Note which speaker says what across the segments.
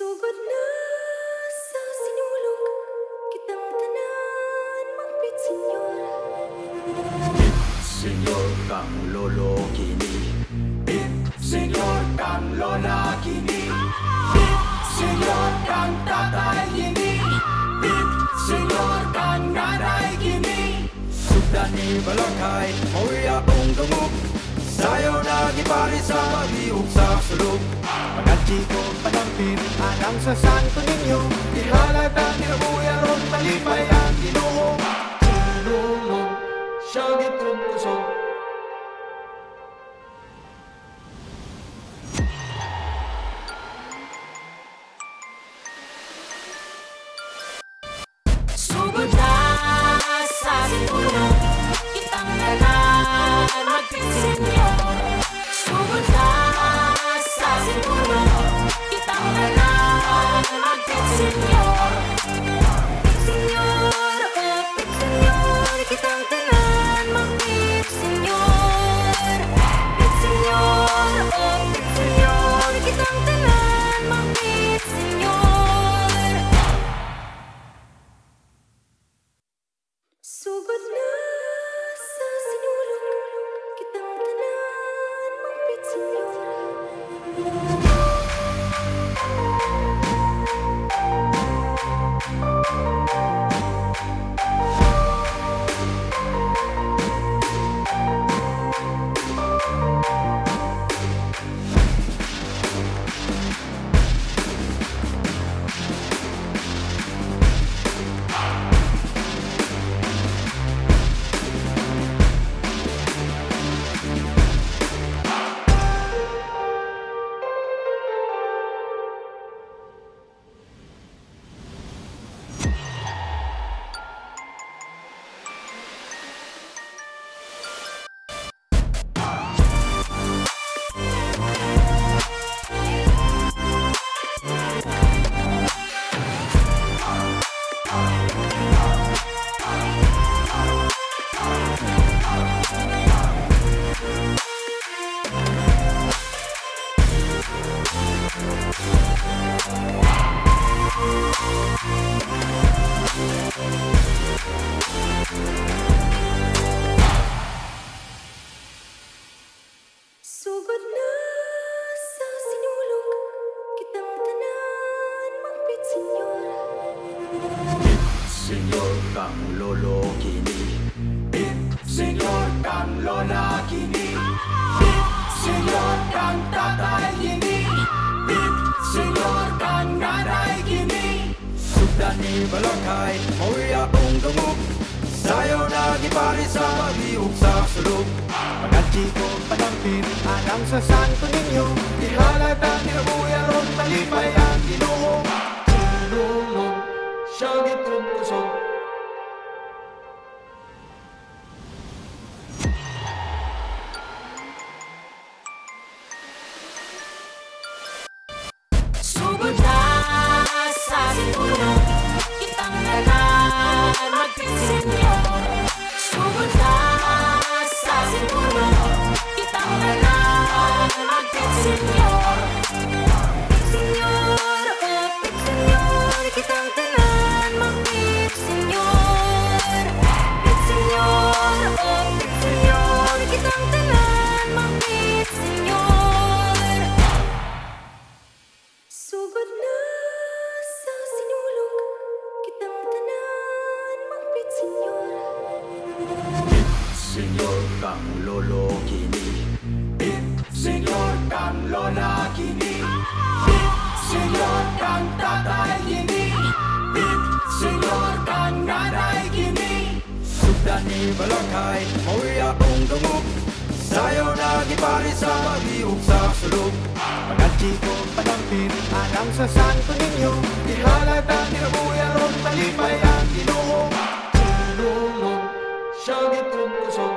Speaker 1: Sugod na sa sinulog kitang tanan magpit senyor.
Speaker 2: Senyor kang lolo kini. Bit Senyor kang lola kini. Bit Senyor kang tatay kini. Bit Senyor kang nanay kini. Sugdan ni balakay Sayo na gipari sa pag-iog sa sulog Pagkatsi ko panampin Anang sa santo ninyo. Ihalata nirabuya ron Malipay ang ginoo. Sinulong Siya gitong kusog kang lolo kini Bit Senyor kang lola kini Bit Senyor kang tatay kini Bit Senyor kang nanay kini Sugdan ni balakay Mo'y akong dungog Sayo na gipari sa pag-iog sa sulog Pagkatsi ko panampin Anang sa santo ninyo. Ihalata nirabuya ron Malipay ang ginoo. Sinulong Siya gitong kusog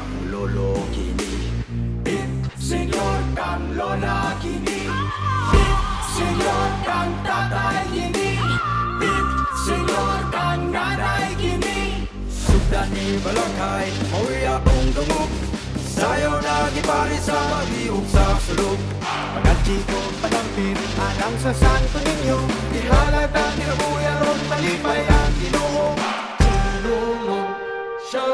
Speaker 2: ang lolo kini Bit senyor kang lola kini. Bit senyor kang tatay kini. Bit senyor kang nanay kini. Sugdan ni balakay, mawi akong dungog Sayo lagi pare sa pag-iog sa sulog Mga chiko panampin, anang sa santo ninyo Di halata, di nabuya ron, malipay ang
Speaker 1: ginuho Sinulog,
Speaker 2: siya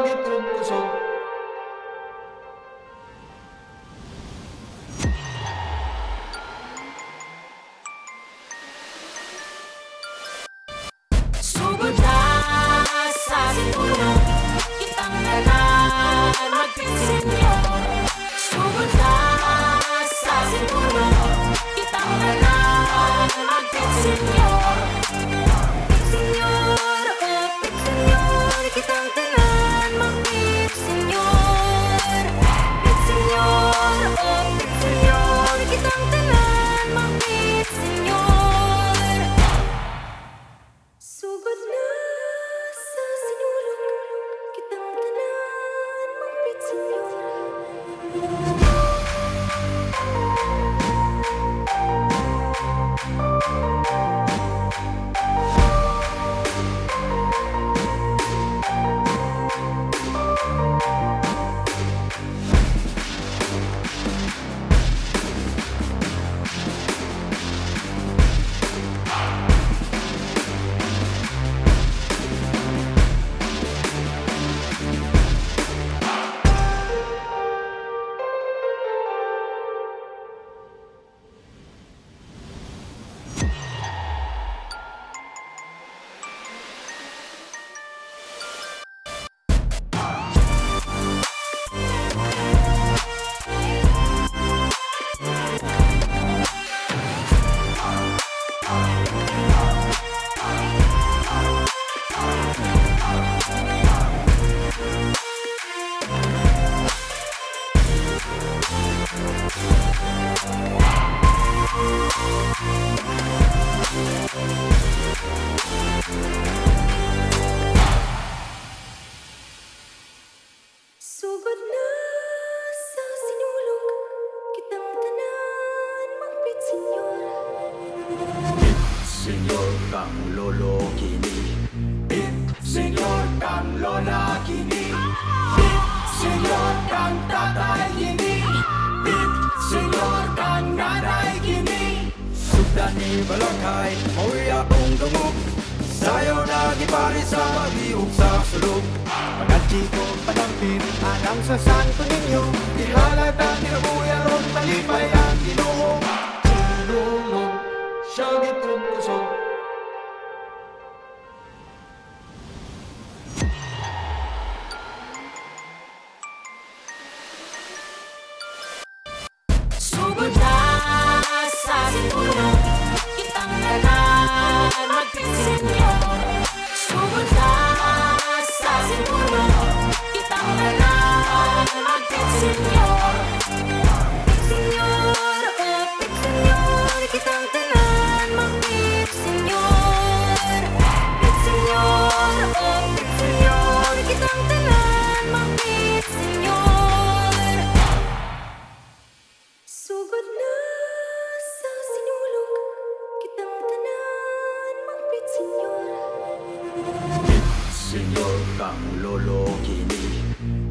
Speaker 1: Senyor.
Speaker 2: Kang lolo kini.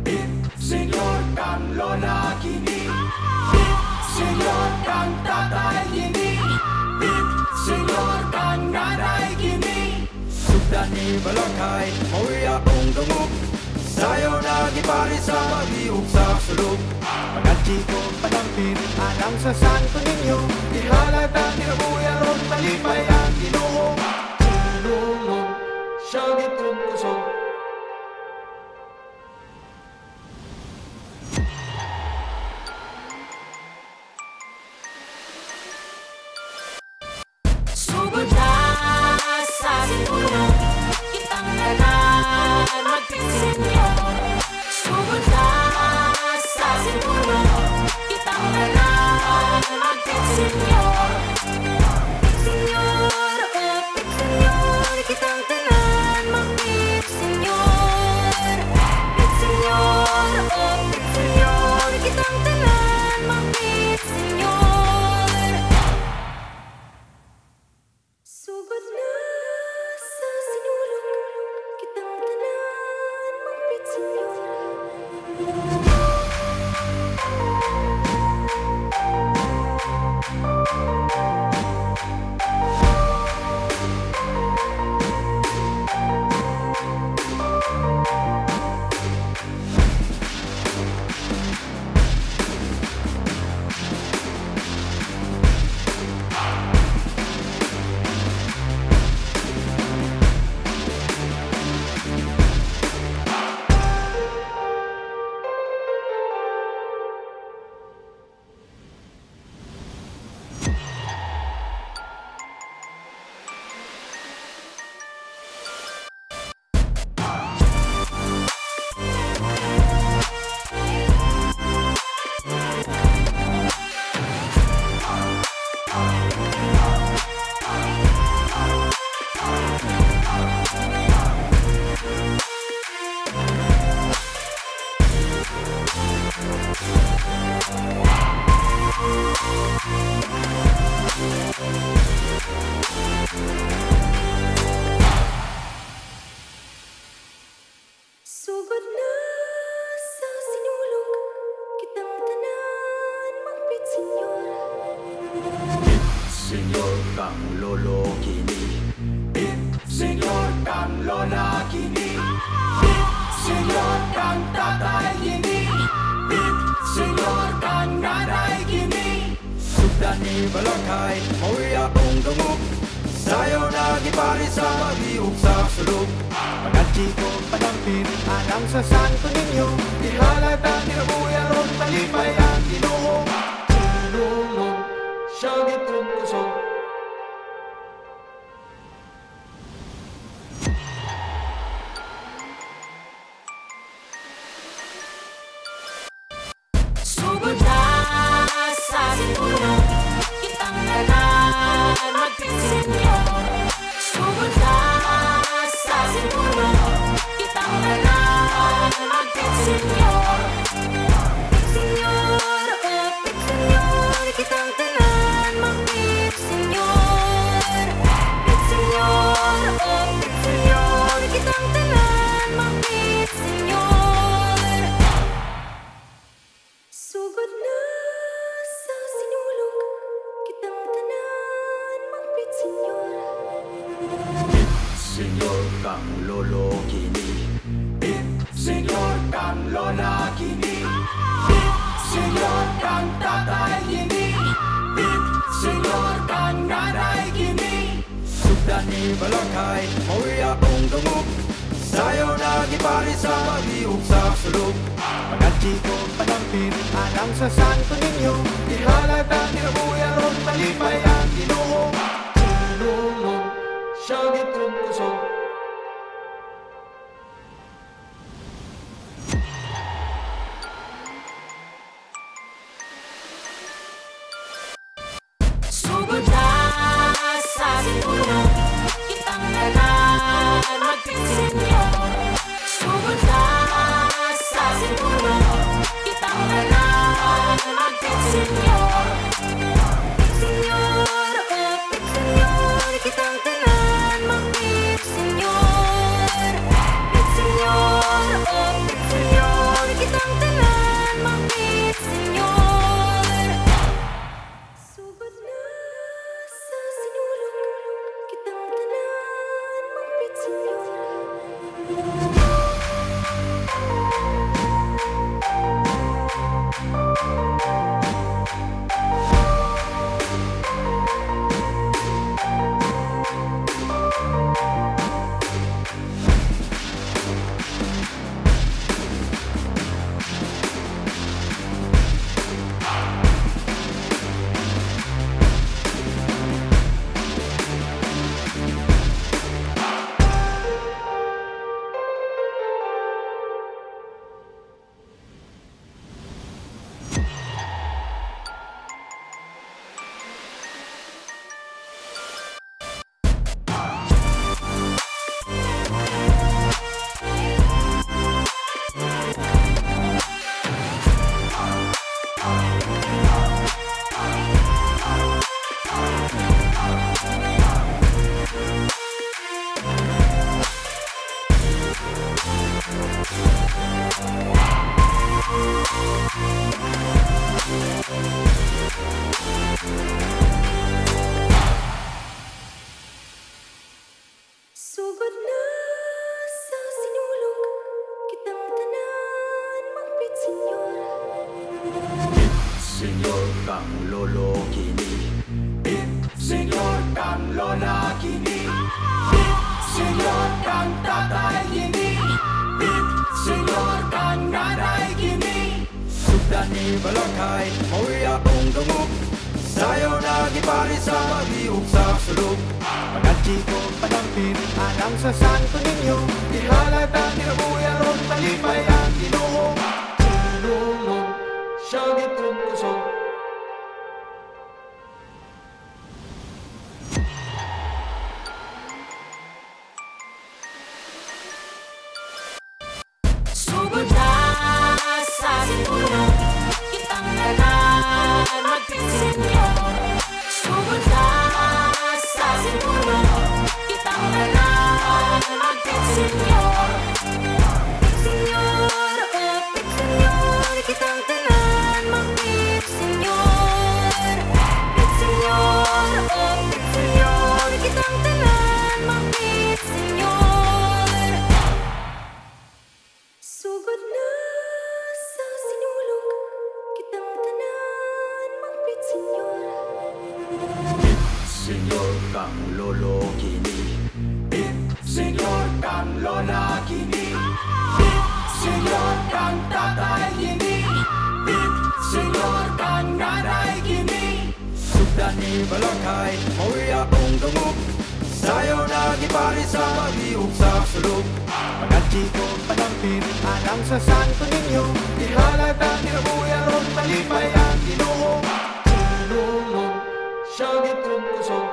Speaker 2: Bip Senyor kang lola kini. Bip Senyor kang tatay kini. Bip Senyor kang nanay kini. Sugda ni Balakay kong dungog Sayo na gipari sa magiug sa sulog Pagkatsi ko panampin Alam sa santo ninyo. Ihalata nirabuya ron Talipay ang ginoo Kang lolo kini Bit senyor kang lola kini. Bit senyor kang tatay kini. Bit senyor kang nanay kini. Sugdan ni balakay Mauwi akong dungog Sayo na gipari sa magihog sa sulog Pagkatsi ko panampin Alam sa santo ninyo Ihalata nirabuya ron Talipay ang ginoo Sinulong Siya gitong kusog Lolo kini Bit Senyor kang lola kini Bit Senyor kang tatay kini Bit Senyor kang nanay kini Sugdan ni Balakay Mawi akong dungog Sayo nagipari sa pag-iog sa sulog Mga chikong panampin Anang sa santo ninyo. Di halata tinabuya ron Malipay ang ginoo. Sinulong Siya gitong kusog.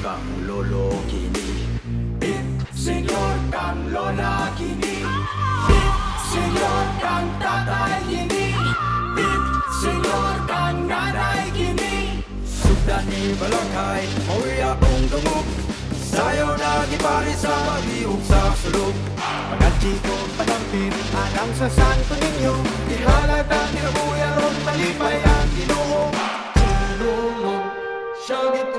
Speaker 2: kang lolo kini Bit senyor kang lola kini Bit senyor kang tatay kini Bit senyor kang nanay kini Sugdan ni Balakay, mawi akong gamog Sayo nagipari sa pag-iog sa sulog Pagkat ko panampin, anang sa santo ninyo Di halata ni Rabuya ron, malipay ang ginuho Sinulog, siya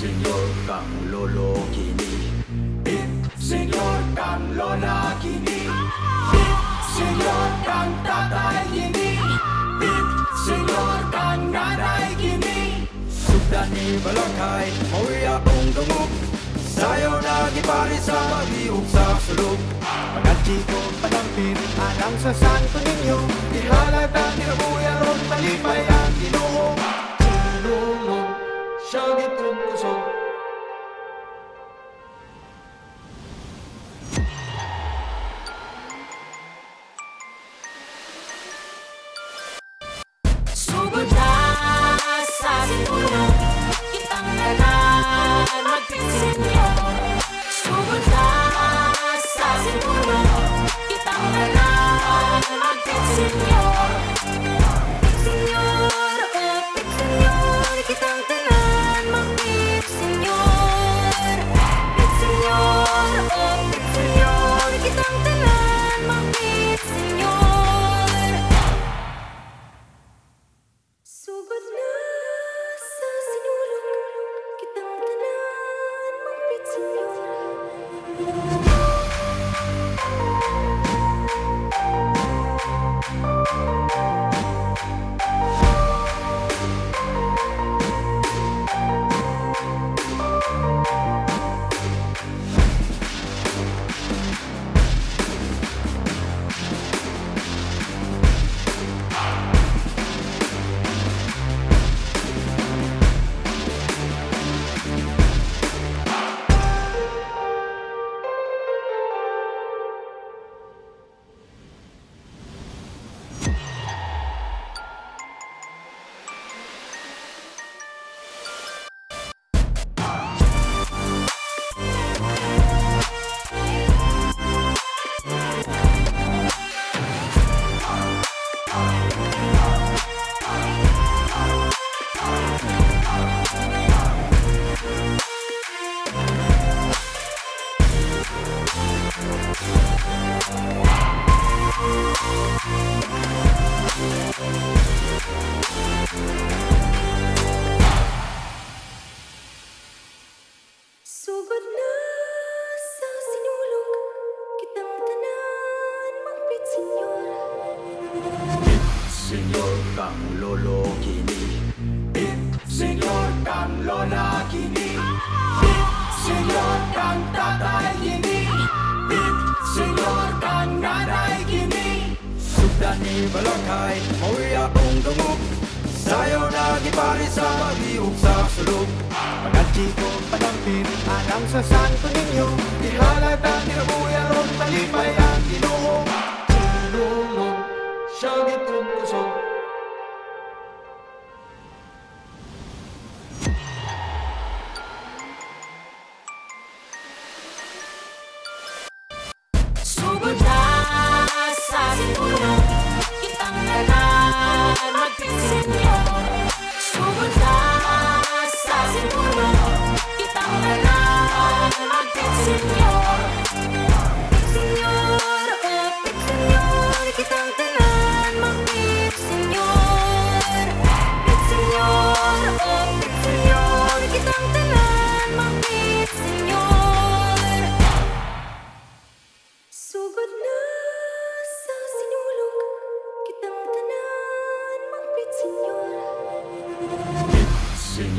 Speaker 1: senyor
Speaker 2: kang lolo kini Bit senyor kang lola kini Bit senyor kang tatay kini Bit senyor kang nanay kini Sugdan ni balakay Mawi akong dungog Sayo na gipari sa pag-iog sa sulog Pagkatsi ko panampin Anang sa santo ninyo Ihalata ni Rabuya ron Malipay ang Sinulong Siya gitong kusog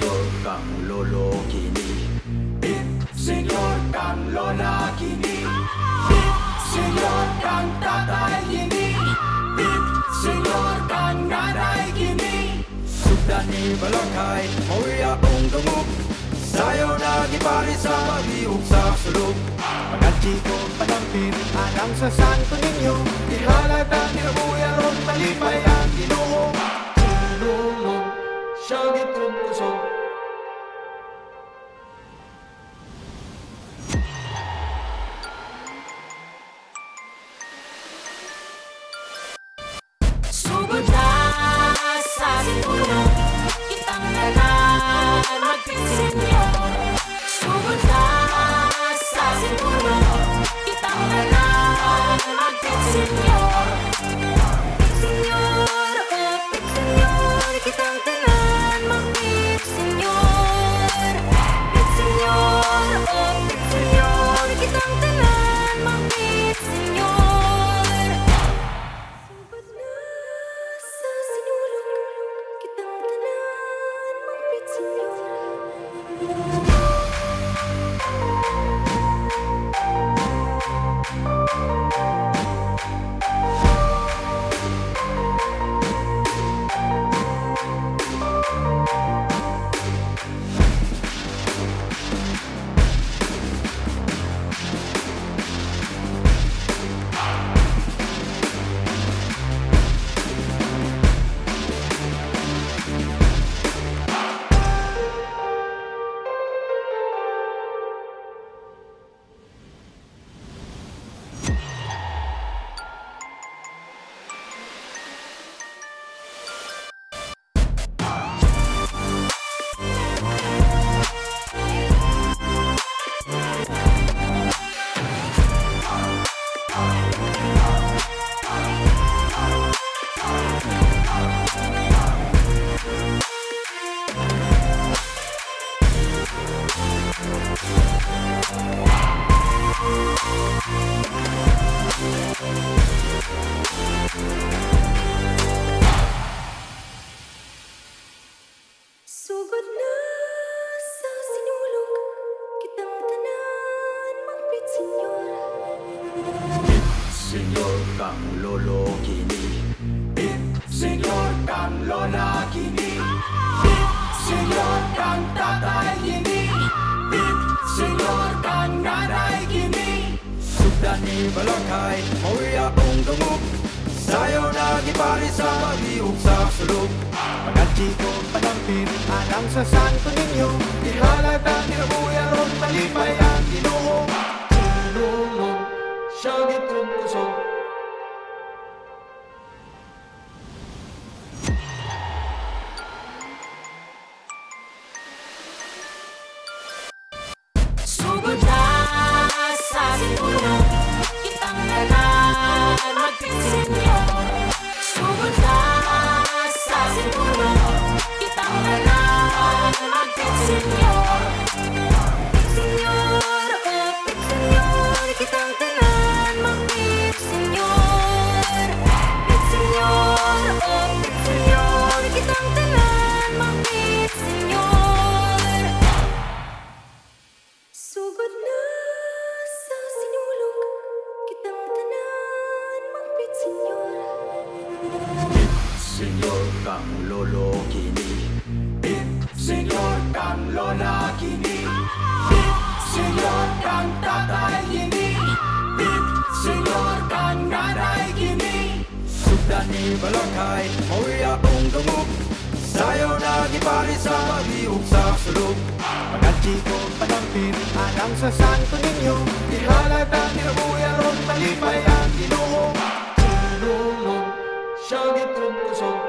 Speaker 1: Senyor
Speaker 2: kang lolo kini Big senyor kang lola kini Big senyor kang tatay kini
Speaker 1: Big senyor
Speaker 2: kang nanay kini Sugdan ni Balakay, mawi akong gamog Sayo nagipari sa pag-iog sa sulog Pagkatsi kong panampin, anang sa santo ninyo Di halata ni Rabuya ron, malipay ang ginuho Sinulog, siya gitong kusog kang lolo kini. Big Senyor kang lola kini. Big Senyor kang tatay kini. Big Senyor kang nanay kini. Sugdan ni Balakay Mauwi akong dumog Sayo na gipari sa pag-iog sa sulog Mga chiko panampin Anang sa santo ninyo. Ihalata ni Rabuya ron Malipay ang ginoo. Sinulong Siya gitong kusog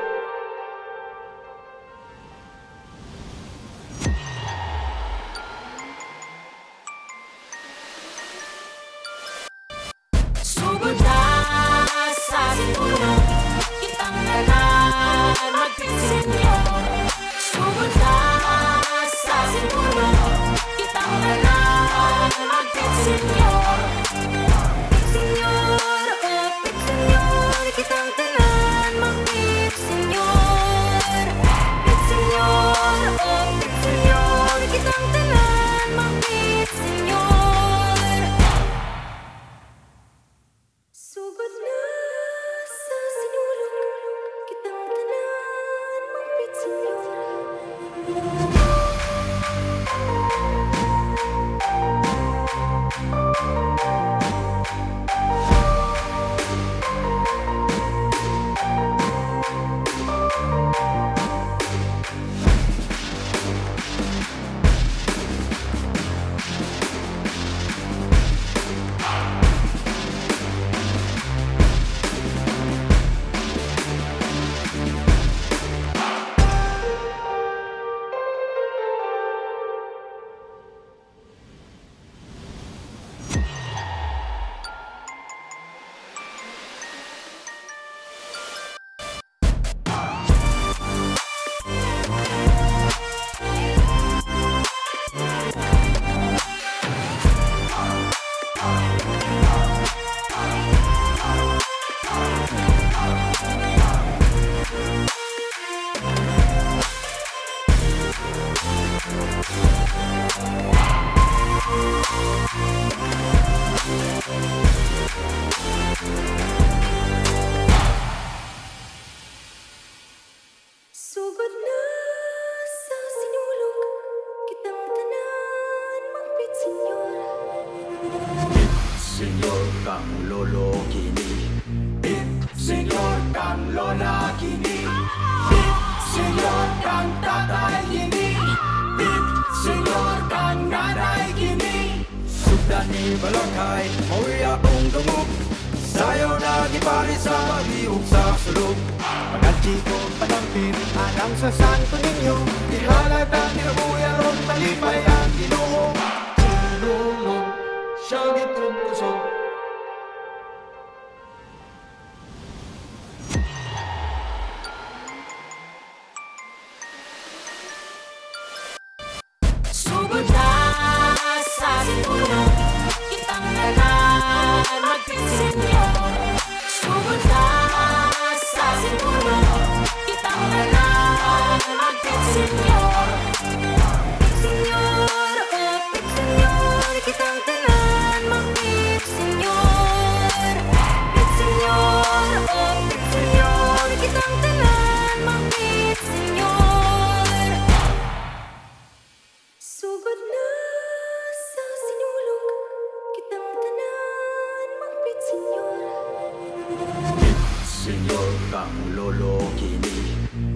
Speaker 1: Senyor
Speaker 2: kang lolo kini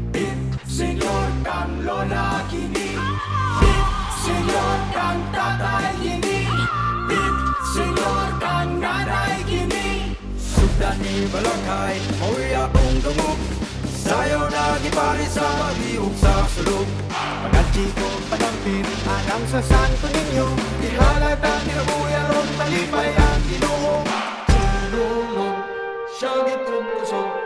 Speaker 2: Big Senyor kang lola kini Big Senyor kang tatay kini Big Senyor kang nanay kini Sugdan ni Balakay Mauwi akong dumog Sayo na gipari sa pag-iog sa sulog Mga chiko panampin Anang sa santo ninyo Ihalata ni Rabuya ron Malipay ang ginoo Sinulong Siya gitong kusog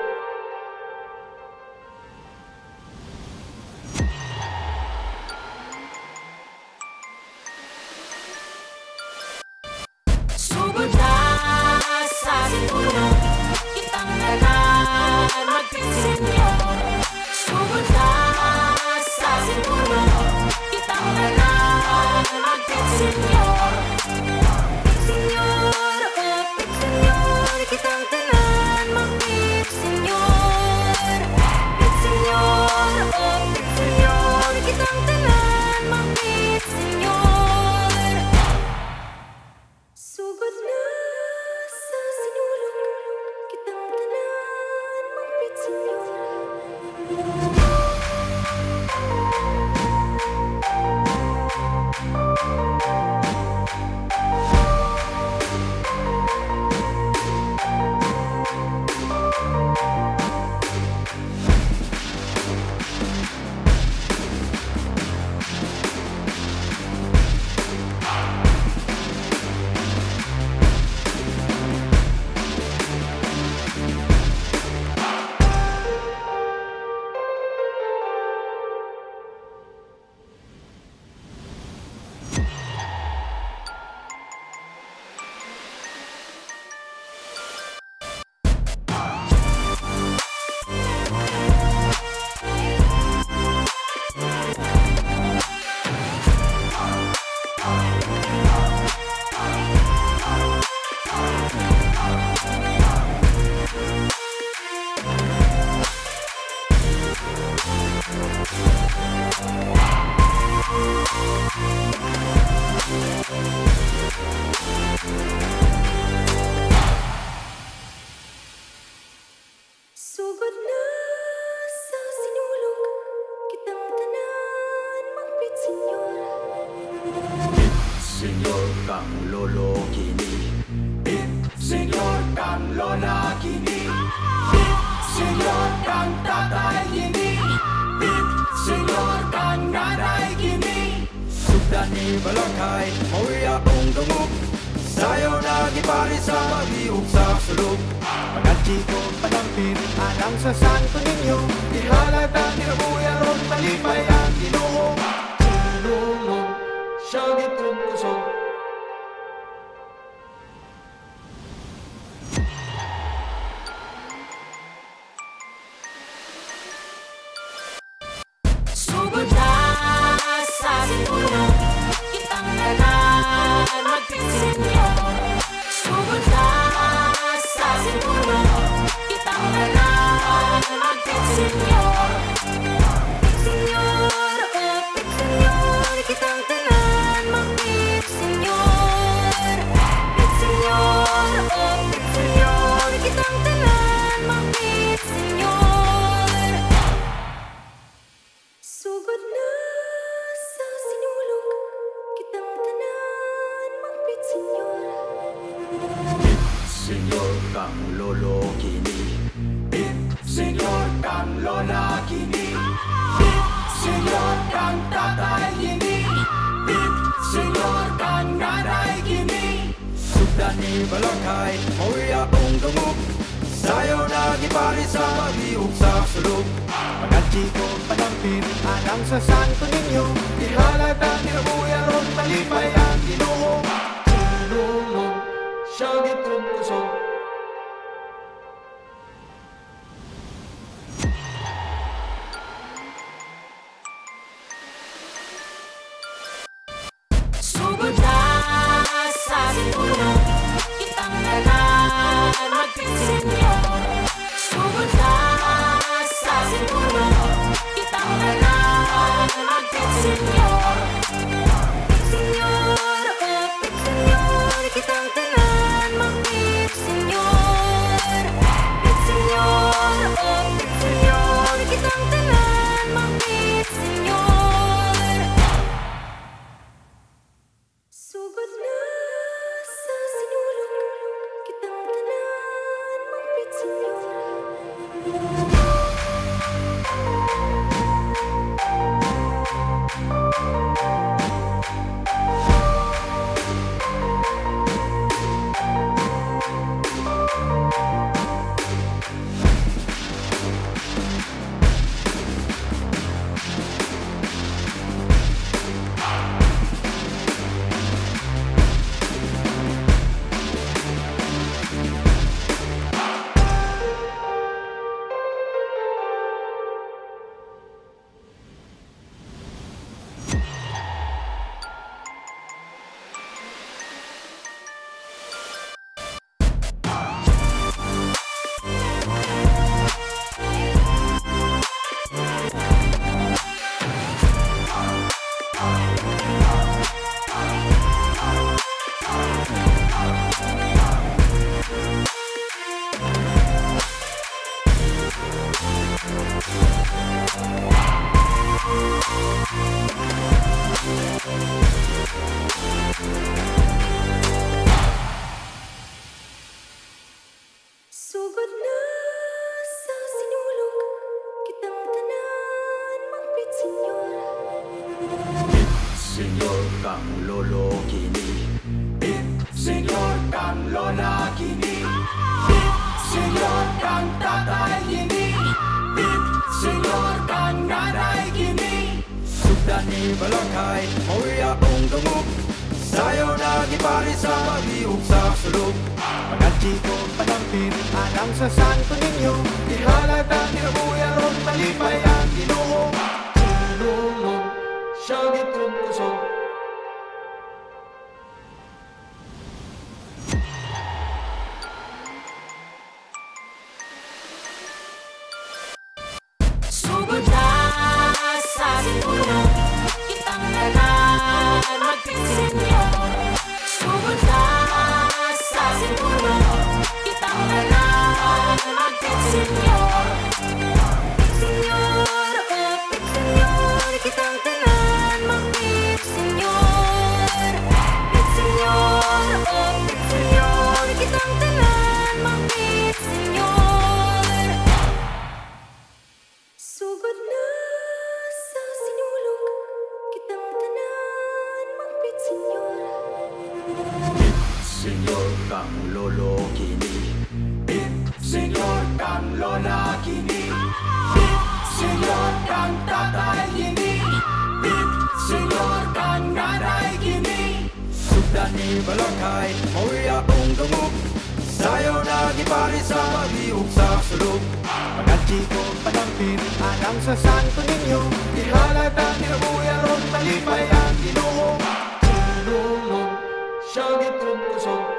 Speaker 2: balakay Mauwi akong gamot Sayaw na gipari sa pag-iog sa sulog. Pagkatsi ko panampin Anang sa santo ninyo. Ihalat ang tinabuya ron ang ginuho Sinulog Siya gitong kusog.
Speaker 3: ko nakinig
Speaker 1: Senyor
Speaker 2: kang tatay kini Big Senyor kang nanay kini Sugda ni Balakay, mauwi akong dungog Sayo nagipari sa pag-iog sa sulog Pagkat di ko panampin, anang sa santo ninyo. Di halata tinabuya ron, talipay ang ginuho Sinulong, siya gitong kusog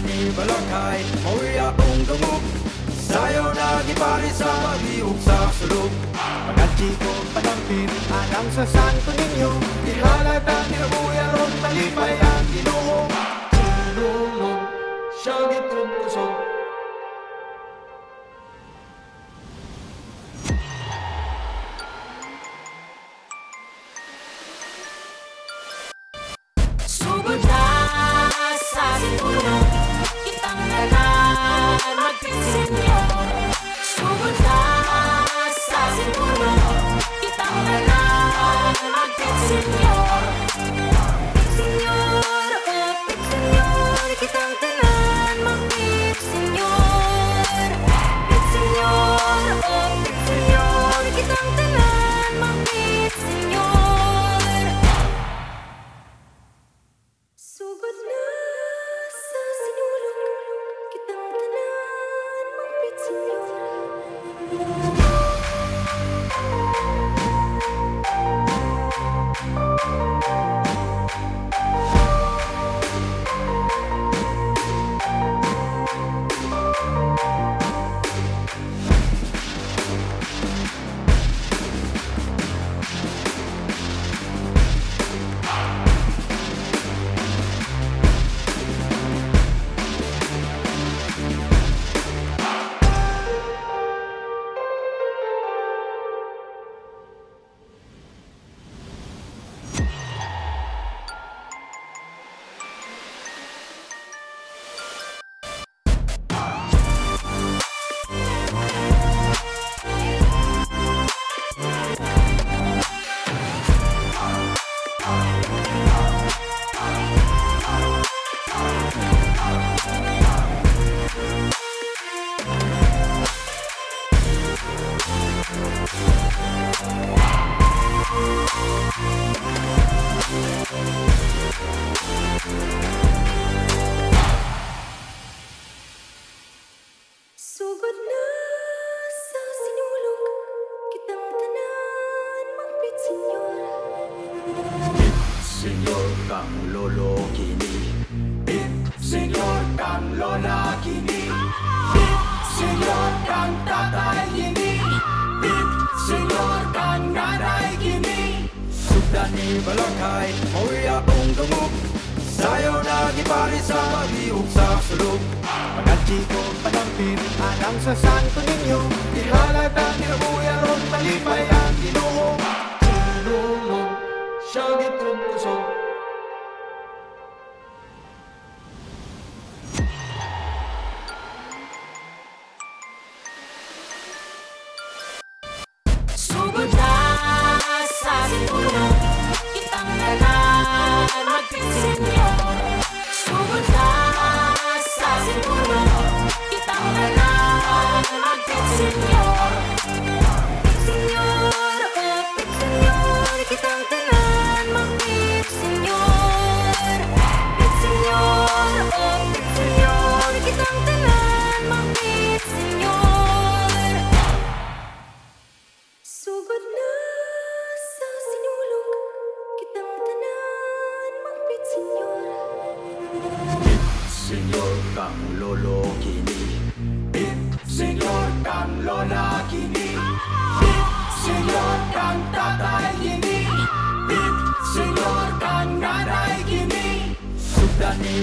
Speaker 2: nanibalakay Mawi akong dungog Sayo nagipari sa pag-iog ko panampin Anang sa santo ninyo. Ihalata tinabuya ron Talipay ang ginuhong Sinulong Siya gitong kusog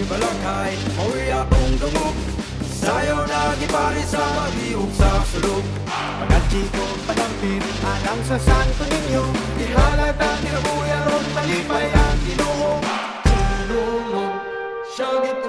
Speaker 2: balakay Mawi akong dumog Sayaw na gipari sa pag-iog sa sulog Pagkat di ko sa santo ninyo. Ilalata ni Rabuya ron
Speaker 4: Talipay ang
Speaker 1: ginuhog Sinulog
Speaker 4: Siya
Speaker 2: gito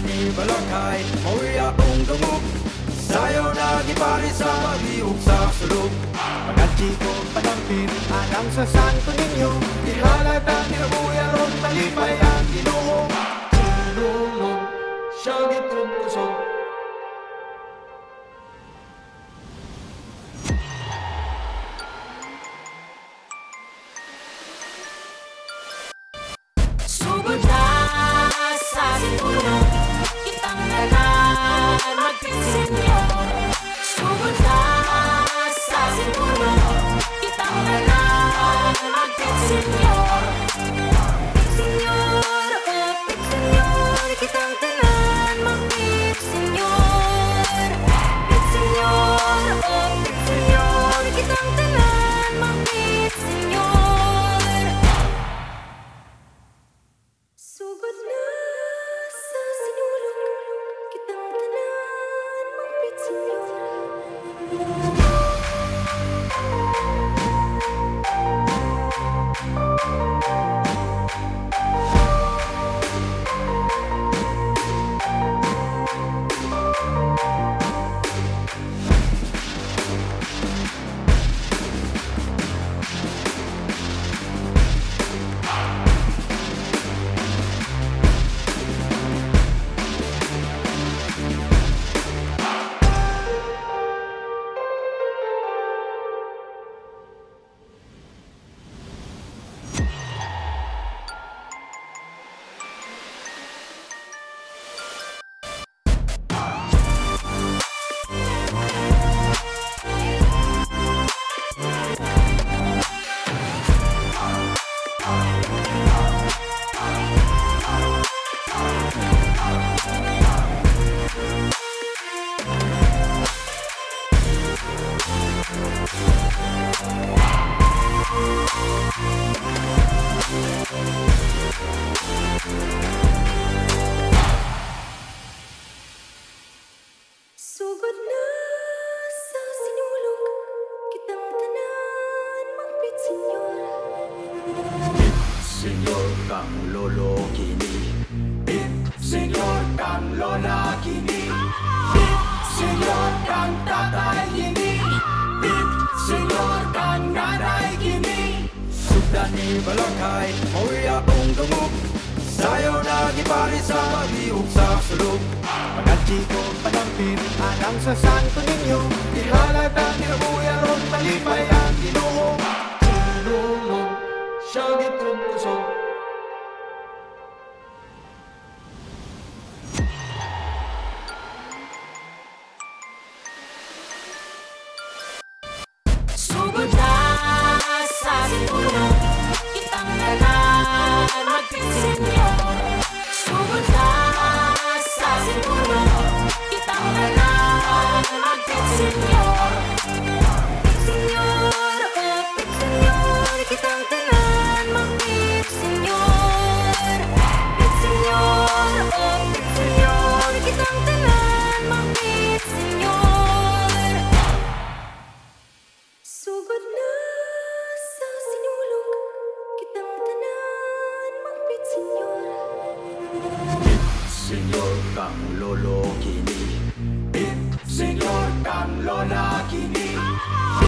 Speaker 2: nanibalakay Mawi akong dumog Sayo nagipari sa pag-iog
Speaker 4: ko panampin Anang sa santo ninyo. Di halata tinabuya ron Talipay ang ginoo. Sinulong siya gitong kusog